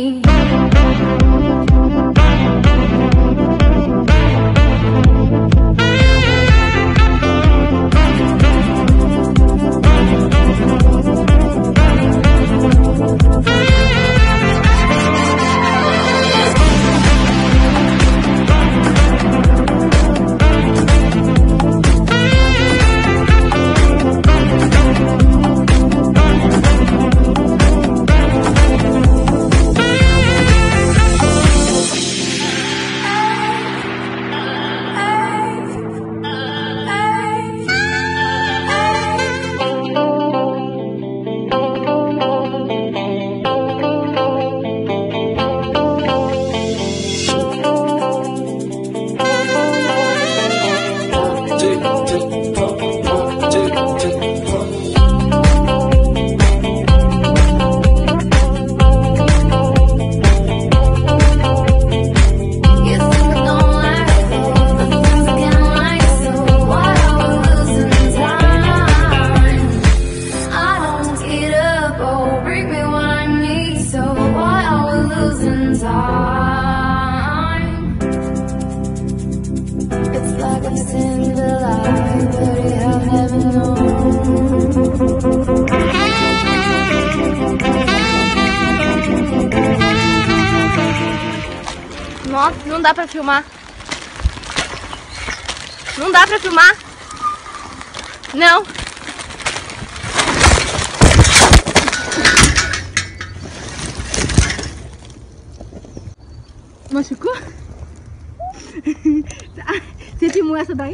me, Nossa, não dá pra filmar. Não dá pra filmar. Não. Machucou? Você filmou essa daí?